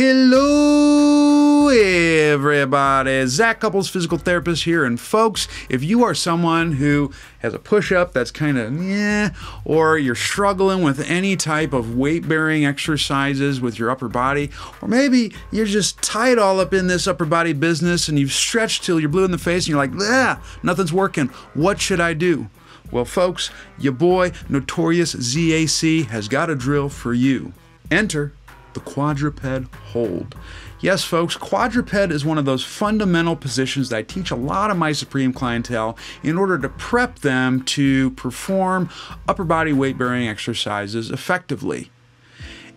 Hello, everybody. Zac Cupples, physical therapist here. And folks, if you are someone who has a push up that's kind of yeah, or you're struggling with any type of weight bearing exercises with your upper body, or maybe you're just tied all up in this upper body business and you've stretched till you're blue in the face and you're like, ah, nothing's working. What should I do? Well, folks, your boy, Notorious ZAC, has got a drill for you. Enter the quadruped hold. Yes, folks, quadruped is one of those fundamental positions that I teach a lot of my Supreme clientele in order to prep them to perform upper body weight bearing exercises effectively.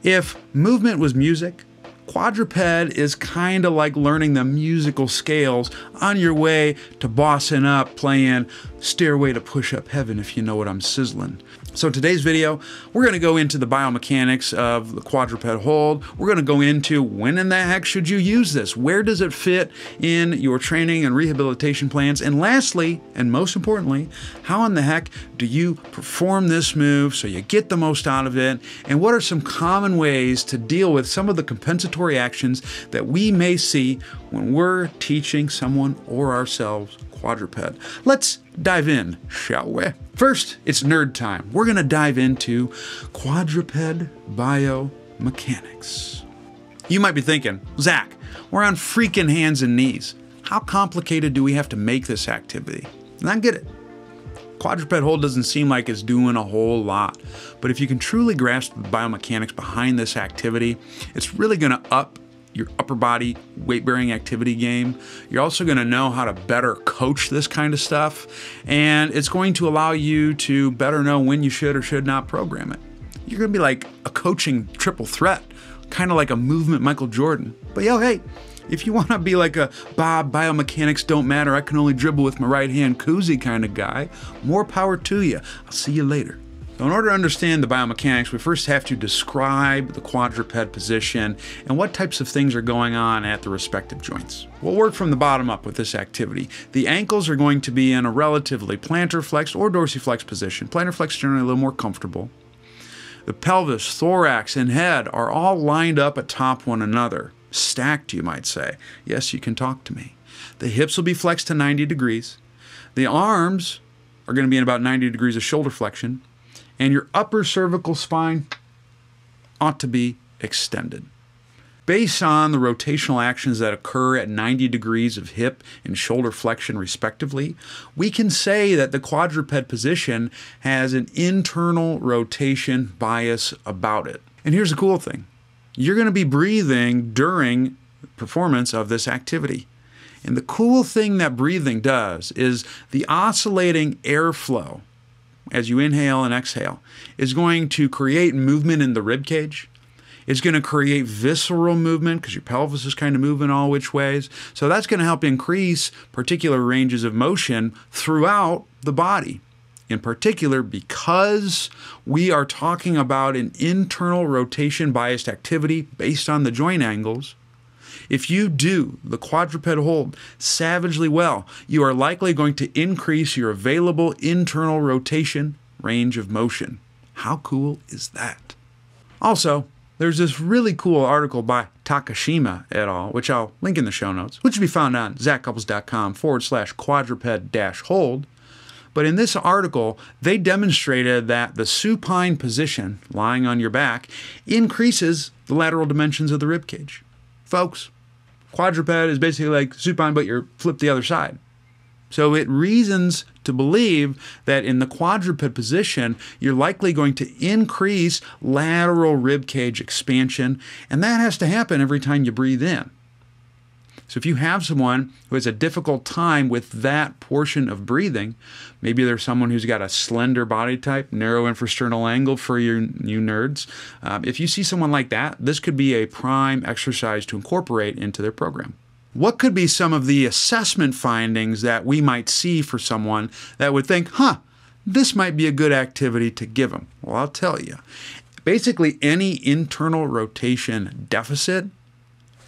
If movement was music, quadruped is kind of like learning the musical scales on your way to bossing up playing Stairway to Push Up Heaven, if you know what I'm sizzling. So today's video, we're going to go into the biomechanics of the quadruped hold. We're going to go into when in the heck should you use this? Where does it fit in your training and rehabilitation plans? And lastly, and most importantly, how in the heck do you perform this move so you get the most out of it? And what are some common ways to deal with some of the compensatory actions that we may see when we're teaching someone or ourselves quadruped? Let's dive in, shall we? First, it's nerd time. We're going to dive into quadruped biomechanics. You might be thinking, Zac, we're on freaking hands and knees. How complicated do we have to make this activity? And I get it. Quadruped hold doesn't seem like it's doing a whole lot, but if you can truly grasp the biomechanics behind this activity, it's really going to up your upper body weight bearing activity game. You're also going to know how to better coach this kind of stuff, and it's going to allow you to better know when you should or should not program it. You're going to be like a coaching triple threat, kind of like a movement Michael Jordan. But yo, hey, if you want to be like a Bob, biomechanics don't matter, I can only dribble with my right hand koozie kind of guy, more power to you. I'll see you later. So in order to understand the biomechanics, we first have to describe the quadruped position and what types of things are going on at the respective joints. We'll work from the bottom up with this activity. The ankles are going to be in a relatively plantar flex or dorsiflex position. Plantar flex generally a little more comfortable. The pelvis, thorax, and head are all lined up atop one another. Stacked, you might say. Yes, you can talk to me. The hips will be flexed to 90 degrees. The arms are going to be in about 90 degrees of shoulder flexion and your upper cervical spine ought to be extended. Based on the rotational actions that occur at 90 degrees of hip and shoulder flexion, respectively, we can say that the quadruped position has an internal rotation bias about it. And here's the cool thing you're going to be breathing during performance of this activity. And the cool thing that breathing does is the oscillating airflow as you inhale and exhale is going to create movement in the rib cage. It's going to create visceral movement because your pelvis is kind of moving all which ways. So that's going to help increase particular ranges of motion throughout the body. In particular, because we are talking about an internal rotation biased activity based on the joint angles, if you do the quadruped hold savagely well, you are likely going to increase your available internal rotation range of motion. How cool is that? Also, there's this really cool article by Takashima et al., which I'll link in the show notes, which will be found on zaccupples.com forward slash quadruped dash hold. But in this article, they demonstrated that the supine position, lying on your back, increases the lateral dimensions of the rib cage. Folks, Quadruped is basically like supine, but you're flipped the other side. So it reasons to believe that in the quadruped position, you're likely going to increase lateral rib cage expansion, and that has to happen every time you breathe in. So if you have someone who has a difficult time with that portion of breathing, maybe there's someone who's got a slender body type, narrow infrasternal angle for your new nerds. Um, if you see someone like that, this could be a prime exercise to incorporate into their program. What could be some of the assessment findings that we might see for someone that would think, huh, this might be a good activity to give them? Well, I'll tell you. Basically, any internal rotation deficit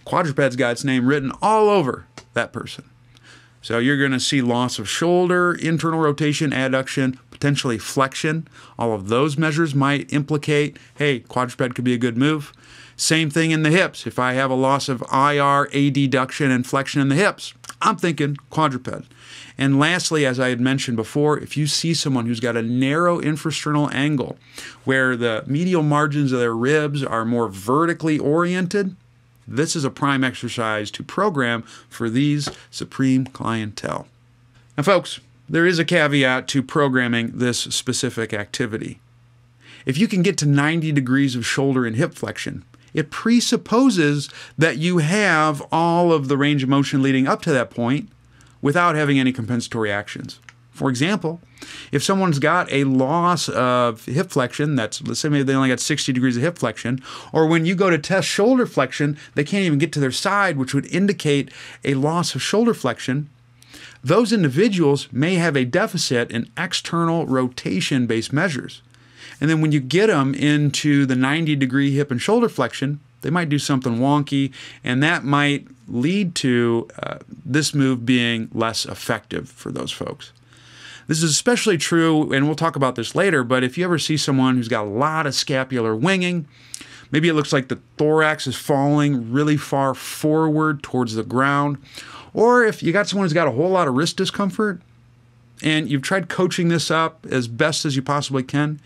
Quadruped's got its name written all over that person. So you're going to see loss of shoulder, internal rotation, adduction, potentially flexion. All of those measures might implicate, hey, quadruped could be a good move. Same thing in the hips. If I have a loss of IR, adduction, and flexion in the hips, I'm thinking quadruped. And lastly, as I had mentioned before, if you see someone who's got a narrow infrasternal angle where the medial margins of their ribs are more vertically oriented, this is a prime exercise to program for these supreme clientele. Now, folks, there is a caveat to programming this specific activity. If you can get to 90 degrees of shoulder and hip flexion, it presupposes that you have all of the range of motion leading up to that point without having any compensatory actions. For example, if someone's got a loss of hip flexion, that's let's say maybe they only got 60 degrees of hip flexion, or when you go to test shoulder flexion, they can't even get to their side, which would indicate a loss of shoulder flexion, those individuals may have a deficit in external rotation based measures. And then when you get them into the 90 degree hip and shoulder flexion, they might do something wonky, and that might lead to uh, this move being less effective for those folks. This is especially true, and we'll talk about this later, but if you ever see someone who's got a lot of scapular winging, maybe it looks like the thorax is falling really far forward towards the ground, or if you got someone who's got a whole lot of wrist discomfort and you've tried coaching this up as best as you possibly can,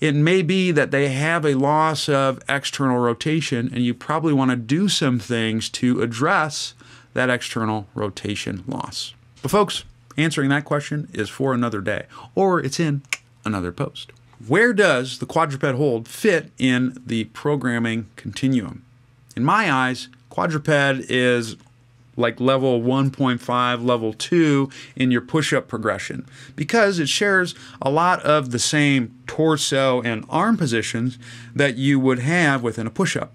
it may be that they have a loss of external rotation, and you probably want to do some things to address that external rotation loss. But, folks, Answering that question is for another day, or it's in another post. Where does the quadruped hold fit in the programming continuum? In my eyes, quadruped is like level 1.5, level 2 in your push up progression because it shares a lot of the same torso and arm positions that you would have within a push up.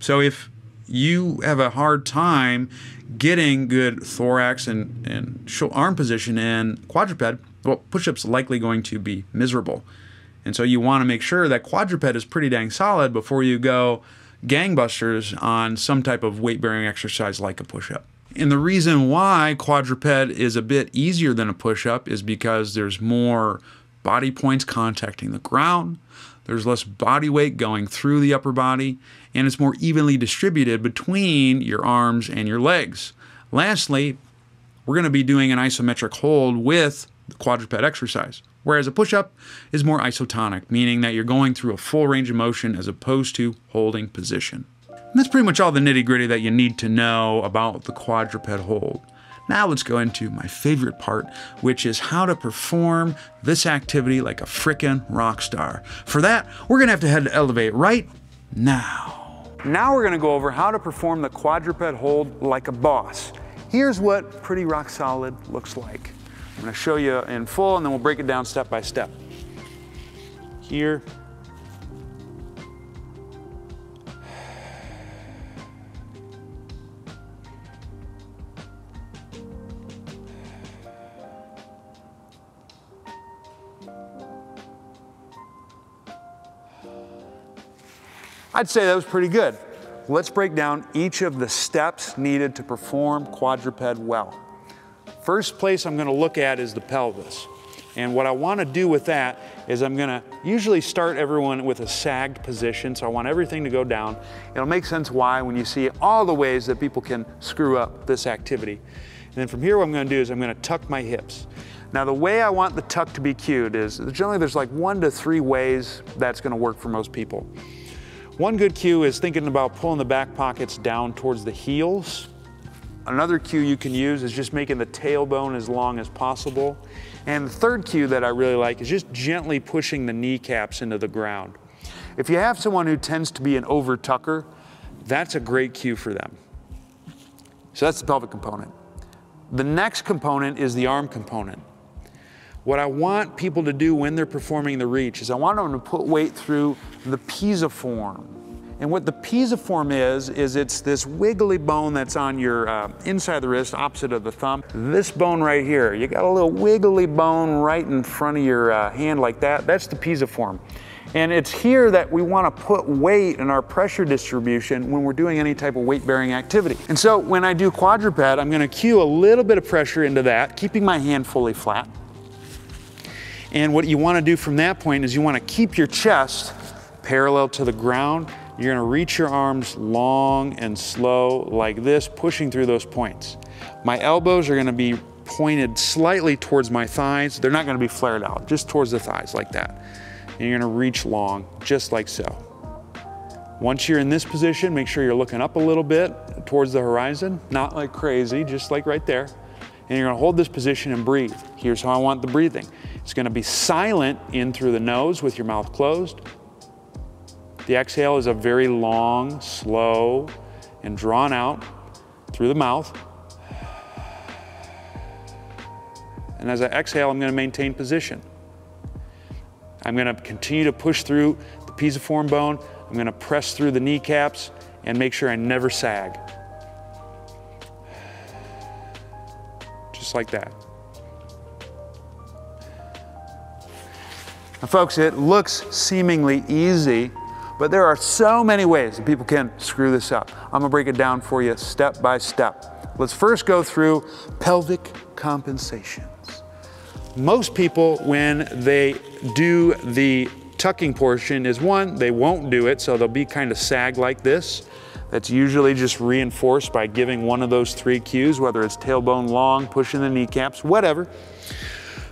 So if you have a hard time getting good thorax and, and arm position in quadruped, well, push up's likely going to be miserable. And so you want to make sure that quadruped is pretty dang solid before you go gangbusters on some type of weight bearing exercise like a push up. And the reason why quadruped is a bit easier than a push up is because there's more body points contacting the ground, there's less body weight going through the upper body, and it's more evenly distributed between your arms and your legs. Lastly, we're going to be doing an isometric hold with the quadruped exercise, whereas a push up is more isotonic, meaning that you're going through a full range of motion as opposed to holding position. And that's pretty much all the nitty gritty that you need to know about the quadruped hold. Now let's go into my favorite part, which is how to perform this activity like a frickin' rock star. For that, we're gonna have to head to Elevate right now. Now we're gonna go over how to perform the quadruped hold like a boss. Here's what pretty rock solid looks like. I'm gonna show you in full and then we'll break it down step by step. Here, I'd say that was pretty good. Let's break down each of the steps needed to perform quadruped well. First place I'm gonna look at is the pelvis. And what I wanna do with that is I'm gonna usually start everyone with a sagged position, so I want everything to go down. It'll make sense why when you see all the ways that people can screw up this activity. And then from here, what I'm gonna do is I'm gonna tuck my hips. Now the way I want the tuck to be cued is generally there's like one to three ways that's gonna work for most people. One good cue is thinking about pulling the back pockets down towards the heels. Another cue you can use is just making the tailbone as long as possible. And the third cue that I really like is just gently pushing the kneecaps into the ground. If you have someone who tends to be an over tucker, that's a great cue for them. So that's the pelvic component. The next component is the arm component. What I want people to do when they're performing the reach is I want them to put weight through the pisiform. And what the pisiform is, is it's this wiggly bone that's on your uh, inside of the wrist, opposite of the thumb. This bone right here, you got a little wiggly bone right in front of your uh, hand like that. That's the pisiform. And it's here that we want to put weight in our pressure distribution when we're doing any type of weight bearing activity. And so when I do quadruped, I'm going to cue a little bit of pressure into that, keeping my hand fully flat. And what you want to do from that point is you want to keep your chest parallel to the ground, You're gonna reach your arms long and slow like this, pushing through those points. My elbows are gonna be pointed slightly towards my thighs. They're not gonna be flared out, just towards the thighs like that. And you're gonna reach long, just like so. Once you're in this position, make sure you're looking up a little bit towards the horizon, not like crazy, just like right there. And you're gonna hold this position and breathe. Here's how I want the breathing. It's gonna be silent in through the nose with your mouth closed. The exhale is a very long, slow, and drawn out through the mouth. And as I exhale, I'm going to maintain position. I'm going to continue to push through the pisiform bone. I'm going to press through the kneecaps and make sure I never sag. Just like that. Now, folks, it looks seemingly easy, but there are so many ways that people can screw this up. I'm gonna break it down for you step by step. Let's first go through pelvic compensations. Most people, when they do the tucking portion, is one, they won't do it, so they'll be kind of sag like this. That's usually just reinforced by giving one of those three cues, whether it's tailbone long, pushing the kneecaps, whatever.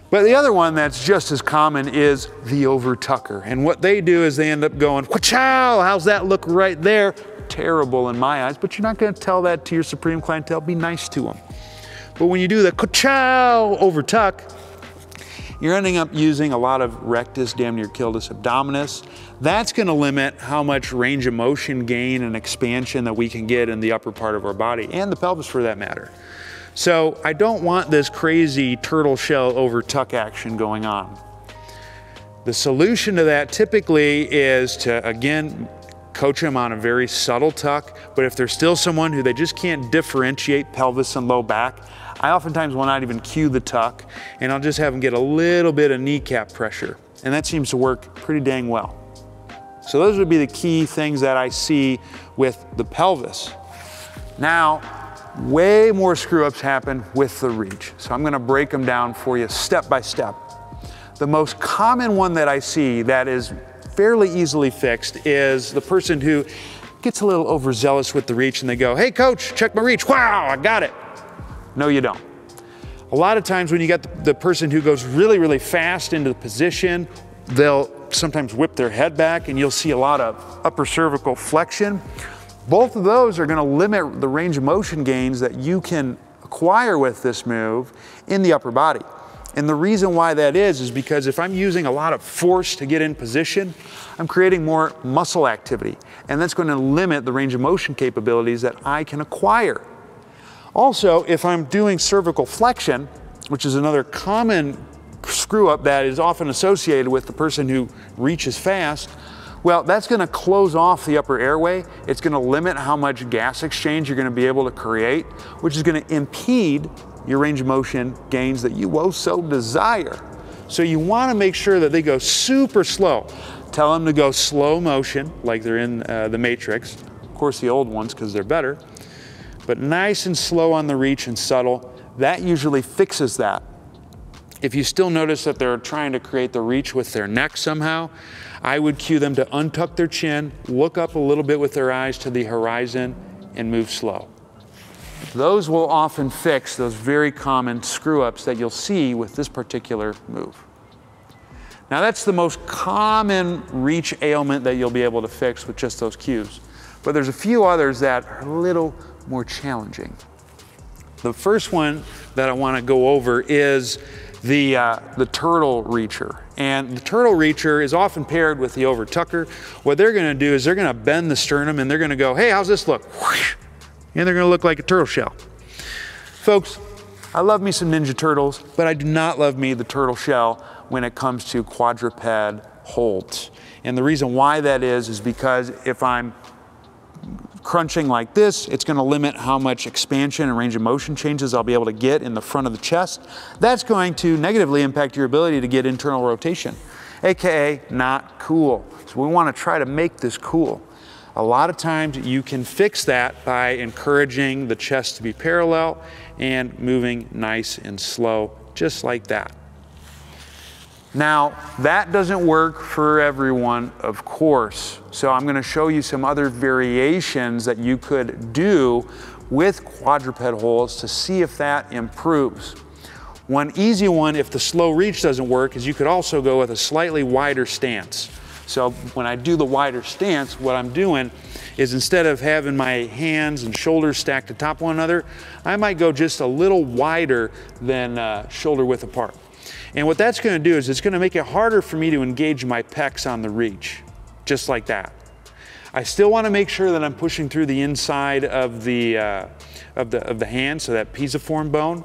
But the other one that's just as common is the over tucker. And what they do is they end up going, chow, how's that look right there? Terrible in my eyes, but you're not gonna tell that to your supreme clientele, be nice to them. But when you do the chow over tuck, you're ending up using a lot of rectus, damn near us abdominis. That's gonna limit how much range of motion gain and expansion that we can get in the upper part of our body, and the pelvis for that matter. So I don't want this crazy turtle shell over tuck action going on. The solution to that typically is to, again, coach them on a very subtle tuck, but if there's still someone who they just can't differentiate pelvis and low back, I oftentimes will not even cue the tuck, and I'll just have them get a little bit of kneecap pressure. And that seems to work pretty dang well. So those would be the key things that I see with the pelvis. Now, way more screw ups happen with the reach. So I'm gonna break them down for you step by step. The most common one that I see that is fairly easily fixed is the person who gets a little overzealous with the reach and they go, hey coach, check my reach. Wow, I got it. No, you don't. A lot of times when you get the, the person who goes really, really fast into the position, they'll sometimes whip their head back and you'll see a lot of upper cervical flexion. Both of those are going to limit the range of motion gains that you can acquire with this move in the upper body. And the reason why that is, is because if I'm using a lot of force to get in position, I'm creating more muscle activity. And that's going to limit the range of motion capabilities that I can acquire. Also, if I'm doing cervical flexion, which is another common screw up that is often associated with the person who reaches fast, well, that's going to close off the upper airway. It's going to limit how much gas exchange you're going to be able to create, which is going to impede your range of motion gains that you oh so desire. So you want to make sure that they go super slow. Tell them to go slow motion, like they're in uh, the Matrix. Of course, the old ones, because they're better. But nice and slow on the reach and subtle. That usually fixes that. If you still notice that they're trying to create the reach with their neck somehow, I would cue them to untuck their chin, look up a little bit with their eyes to the horizon, and move slow. Those will often fix those very common screw ups that you'll see with this particular move. Now, that's the most common reach ailment that you'll be able to fix with just those cues. But there's a few others that are a little more challenging. The first one that I want to go over is the, uh, the turtle reacher. And the turtle reacher is often paired with the over tucker. What they're going to do is they're going to bend the sternum and they're going to go, hey, how's this look? And they're going to look like a turtle shell. Folks, I love me some Ninja Turtles, but I do not love me the turtle shell when it comes to quadruped holds. And the reason why that is, is because if I'm crunching like this, it's going to limit how much expansion and range of motion changes I'll be able to get in the front of the chest. That's going to negatively impact your ability to get internal rotation, AKA not cool. So we want to try to make this cool. A lot of times you can fix that by encouraging the chest to be parallel and moving nice and slow, just like that. Now, that doesn't work for everyone, of course. So I'm gonna show you some other variations that you could do with quadruped holds to see if that improves. One easy one, if the slow reach doesn't work, is you could also go with a slightly wider stance. So when I do the wider stance, what I'm doing is instead of having my hands and shoulders stacked atop one another, I might go just a little wider than uh, shoulder width apart. And what that's gonna do is it's gonna make it harder for me to engage my pecs on the reach, just like that. I still wanna make sure that I'm pushing through the inside of the, uh, of the, of the hand, so that pisiform bone.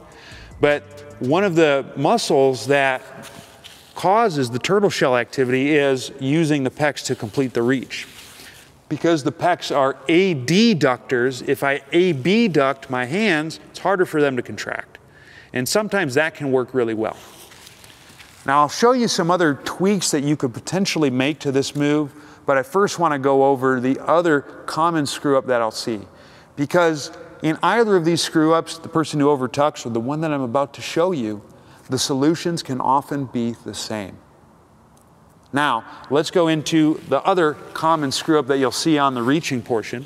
But one of the muscles that causes the turtle shell activity is using the pecs to complete the reach. Because the pecs are adductors, if I abduct my hands, it's harder for them to contract. And sometimes that can work really well. Now I'll show you some other tweaks that you could potentially make to this move, but I first want to go over the other common screw up that I'll see. Because in either of these screw ups, the person who overtucks or the one that I'm about to show you, the solutions can often be the same. Now, let's go into the other common screw up that you'll see on the reaching portion.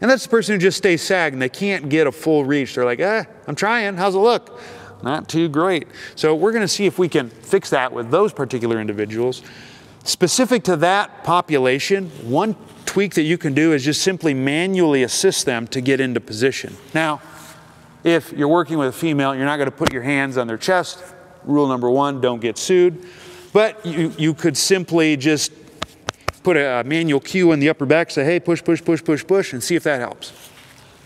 And that's the person who just stays sagging. They can't get a full reach. They're like, eh, I'm trying. How's it look? Not too great. So we're going to see if we can fix that with those particular individuals. Specific to that population, one tweak that you can do is just simply manually assist them to get into position. Now, if you're working with a female, you're not going to put your hands on their chest. Rule number one, don't get sued. But you, you could simply just put a manual cue in the upper back, say, hey, push, push, push, push, push, and see if that helps.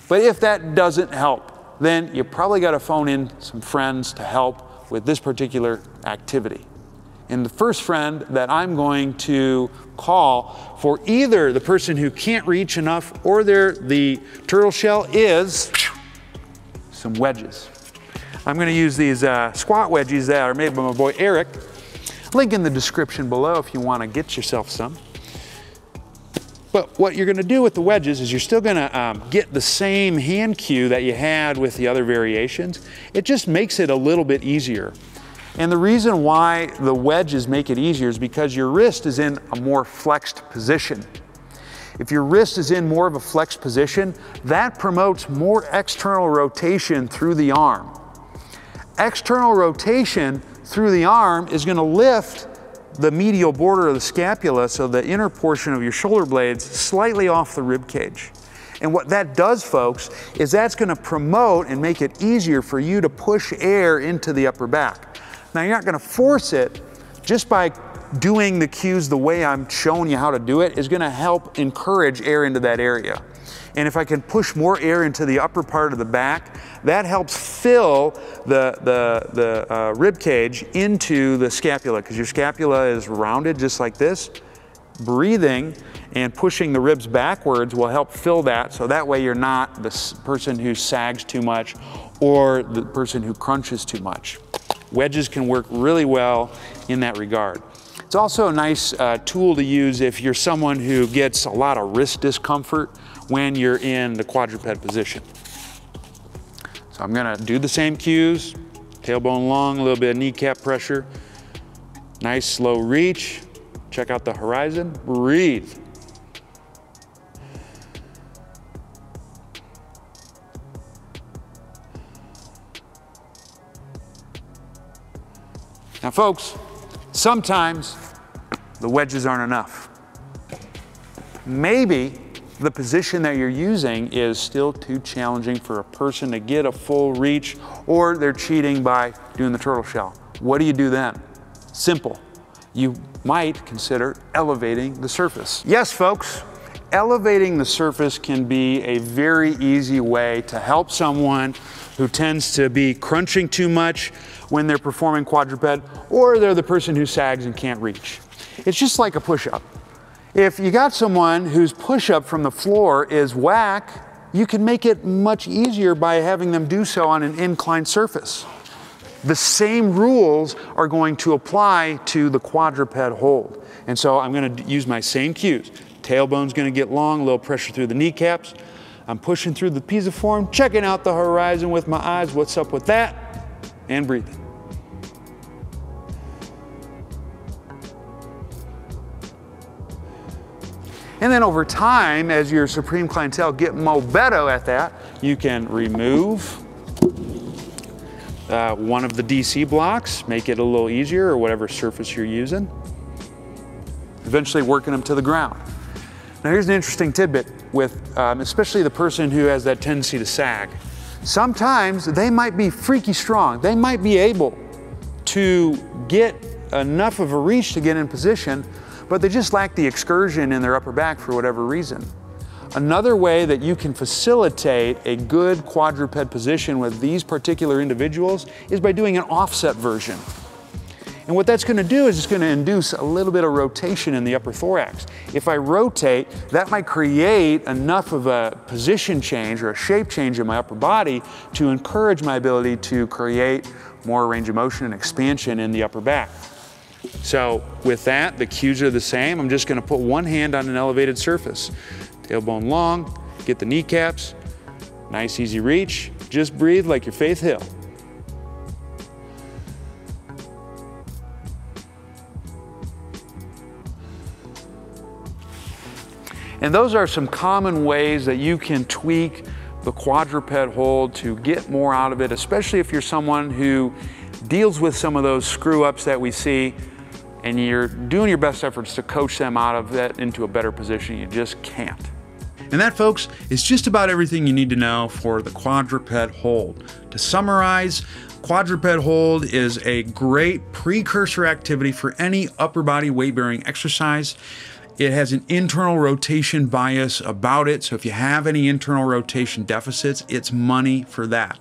But if that doesn't help, then you probably got to phone in some friends to help with this particular activity. And the first friend that I'm going to call for either the person who can't reach enough or their, the turtle shell is some wedges. I'm going to use these uh, squat wedges that are made by my boy Eric. Link in the description below if you want to get yourself some. But what you're going to do with the wedges is you're still going to um, get the same hand cue that you had with the other variations. It just makes it a little bit easier. And the reason why the wedges make it easier is because your wrist is in a more flexed position. If your wrist is in more of a flexed position, that promotes more external rotation through the arm. External rotation through the arm is going to lift the medial border of the scapula, so the inner portion of your shoulder blades, slightly off the rib cage. And what that does, folks, is that's going to promote and make it easier for you to push air into the upper back. Now, you're not going to force it just by doing the cues the way I'm showing you how to do it is going to help encourage air into that area. And if I can push more air into the upper part of the back, that helps fill the, the, the uh, rib cage into the scapula because your scapula is rounded just like this. Breathing and pushing the ribs backwards will help fill that so that way you're not the person who sags too much or the person who crunches too much. Wedges can work really well in that regard. It's also a nice uh, tool to use if you're someone who gets a lot of wrist discomfort when you're in the quadruped position. So I'm gonna do the same cues, tailbone long, a little bit of kneecap pressure, nice slow reach, check out the horizon, breathe. Now folks, sometimes the wedges aren't enough. Maybe the position that you're using is still too challenging for a person to get a full reach or they're cheating by doing the turtle shell. What do you do then? Simple. You might consider elevating the surface. Yes, folks, elevating the surface can be a very easy way to help someone who tends to be crunching too much when they're performing quadruped, or they're the person who sags and can't reach. It's just like a push-up. If you got someone whose push-up from the floor is whack, you can make it much easier by having them do so on an inclined surface. The same rules are going to apply to the quadruped hold. And so I'm going to use my same cues. Tailbone's going to get long, a little pressure through the kneecaps. I'm pushing through the pisiform, checking out the horizon with my eyes. What's up with that? And breathing. And then over time, as your supreme clientele get mo better at that, you can remove uh, one of the DC blocks, make it a little easier or whatever surface you're using. Eventually working them to the ground. Now here's an interesting tidbit with um, especially the person who has that tendency to sag. Sometimes they might be freaky strong. They might be able to get enough of a reach to get in position, but they just lack the excursion in their upper back for whatever reason. Another way that you can facilitate a good quadruped position with these particular individuals is by doing an offset version. And what that's gonna do is it's gonna induce a little bit of rotation in the upper thorax. If I rotate, that might create enough of a position change or a shape change in my upper body to encourage my ability to create more range of motion and expansion in the upper back. So with that, the cues are the same. I'm just gonna put one hand on an elevated surface. Tailbone long, get the kneecaps, nice easy reach. Just breathe like your Faith Hill. And those are some common ways that you can tweak the quadruped hold to get more out of it, especially if you're someone who deals with some of those screw ups that we see and you're doing your best efforts to coach them out of that into a better position. You just can't. And that, folks, is just about everything you need to know for the quadruped hold. To summarize, quadruped hold is a great precursor activity for any upper body weight bearing exercise. It has an internal rotation bias about it. So if you have any internal rotation deficits, it's money for that.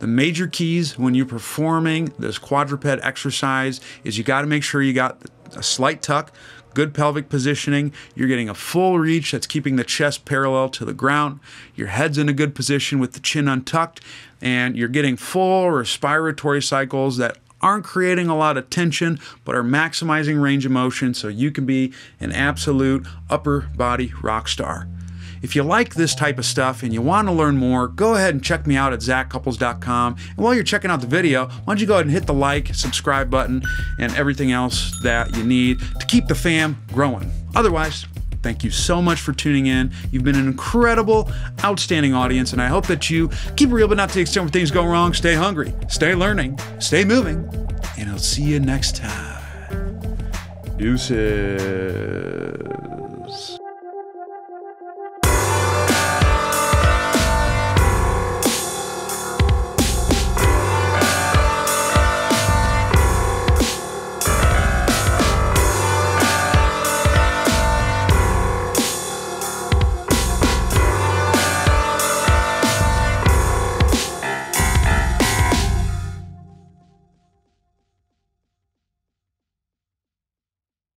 The major keys when you're performing this quadruped exercise is you got to make sure you got a slight tuck, good pelvic positioning. You're getting a full reach that's keeping the chest parallel to the ground. Your head's in a good position with the chin untucked, and you're getting full respiratory cycles that aren't creating a lot of tension, but are maximizing range of motion so you can be an absolute upper body rock star. If you like this type of stuff and you want to learn more, go ahead and check me out at zaccupples.com. And while you're checking out the video, why don't you go ahead and hit the like, subscribe button, and everything else that you need to keep the fam growing. Otherwise, Thank you so much for tuning in. You've been an incredible, outstanding audience, and I hope that you keep real, but not to the extent where things go wrong. Stay hungry, stay learning, stay moving, and I'll see you next time. Deuces.